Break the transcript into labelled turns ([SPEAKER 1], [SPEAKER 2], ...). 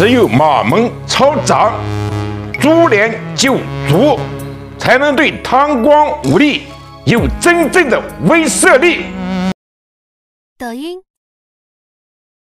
[SPEAKER 1] 只有马门抄斩，株连九族，才能对贪官污吏有真正的威慑力。
[SPEAKER 2] 抖音。